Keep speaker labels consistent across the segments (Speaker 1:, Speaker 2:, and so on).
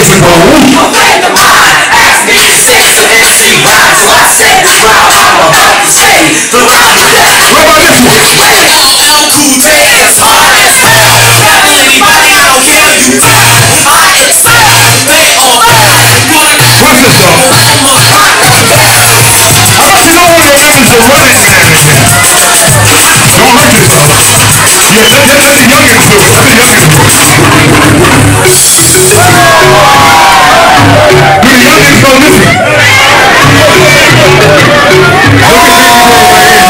Speaker 1: Friend of mine asked me to so I I'm about to say. The that. Hard as anybody I don't care, you tell. I all good.
Speaker 2: What's this?
Speaker 1: I'm
Speaker 2: about you? Don't let, let, let the youngins do it. Let the youngins do it. Look at baby girl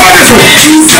Speaker 2: right here. You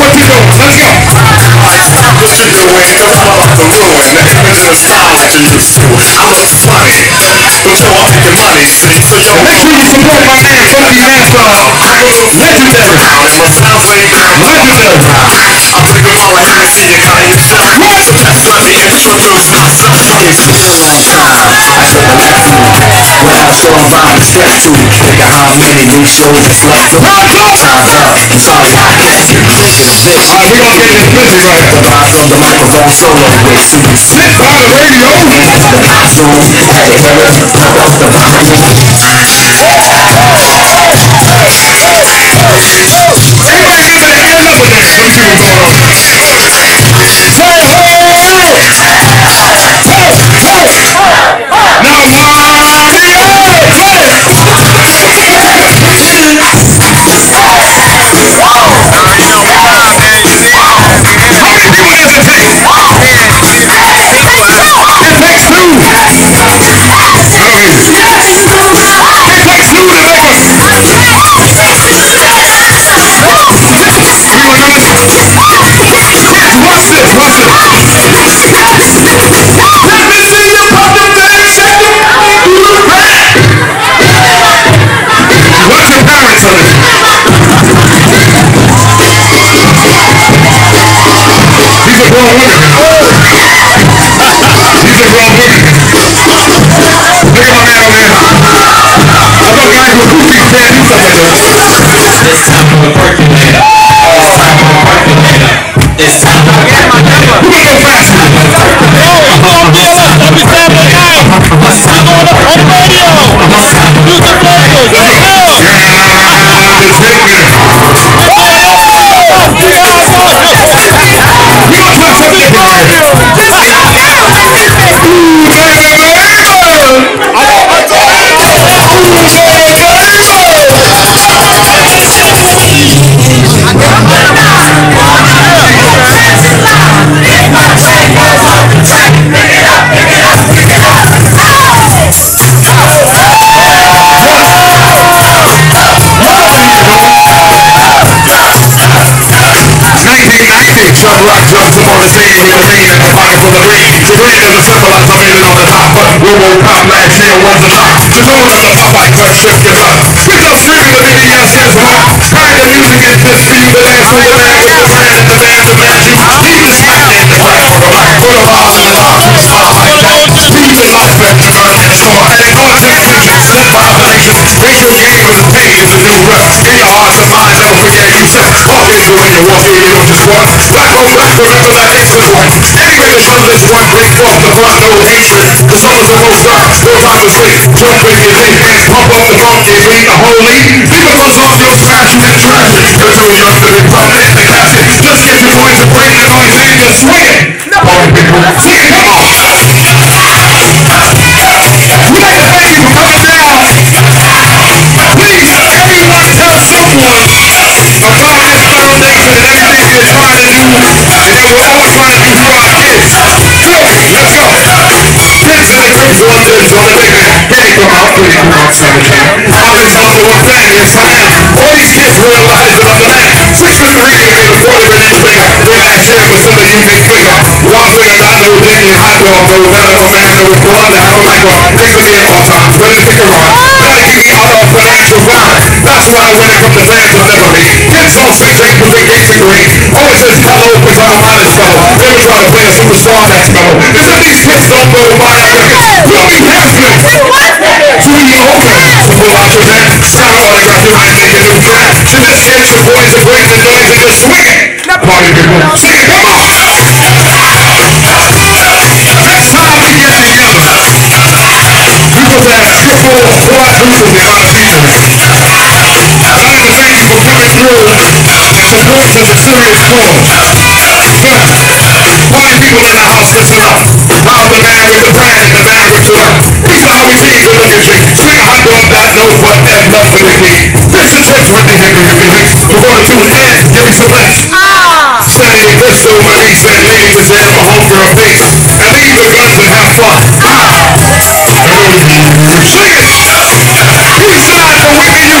Speaker 1: what
Speaker 2: you're doing. Let's go.
Speaker 3: You doing? Cause I'm to ruin the image and the style that you to. I'm funny. Don't show off your money. So yo,
Speaker 2: Make sure you support my man,
Speaker 4: When I'm bound to step to Think of how many new I slept through Time's up, sorry I had to Get a bitch
Speaker 2: All right, we're gonna get this busy right
Speaker 4: The vibe from the microphone solo with two
Speaker 2: Sit by the radio.
Speaker 4: The costume, to hear it Pop up the volume
Speaker 2: cookies can't do stuff like that.
Speaker 5: It's time percolator. It's time for. It's time for a percolator.
Speaker 2: Who Last year was the top. The moon on the Popeye cut shift is up. Switch up streaming the BBS is hot. Pride the music this for you, the dance with the dance with the friend and the dance with that you. The smack in the track for the black, for the ball and the for the like that. Beat the life after burn and. And temptations, slip violations. Racial game of the is a new rep. In your hearts and minds, don't forget you said. Walk into when you walk in, don't just walk. Black on black, remember that X is white. Anyway, the sun is one great off the front, no hatred. The summer's almost done, no time to sleep. Jump in your and pump up the funky beat. The holy, people buzz off your passion and tragic. You're too young to be pumping and catch it. Just get your voice and bring the just swing it. Party people, sing come on. We'd like to thank you for coming Kids in the groups on this, on the man. Pretty come out, come out, Senator. All one is these kids realize that I'm man. Six three and get a forty minute figure. Then I share with some of you big figure. One thing I know, Danny hot dog, no better, no man, no one, I don't like one. Things are time, ready to pick a run. Gotta get me out of financial grind. That's why when it comes to fans, say take with their gates and green. Always says hello, cause I'm a honest fellow. Never try to Cause if these kids don't know my records, we'll be year old so pull out your back, sign an autograph, you might make a new draft. To kid, your boys are great, the noise and just swing. Party people, sing it, come on. Next time we get together, we will have triple, quadruple the amount of people. I want to thank you for coming through and such a serious cause. Party people in the house, listen up. I'm the man with the brand and the man with the love. These are how we tease the look at you. A hot dog that knows what that love for the king. This is with the. We're going to do it and give me some lips. Say this to my niece and ladies and say my homegirl face. And leave the guns and have fun. Ah! Sing it! Peace out for Whitney Houston.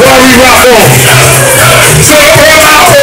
Speaker 2: Why about them. Take them out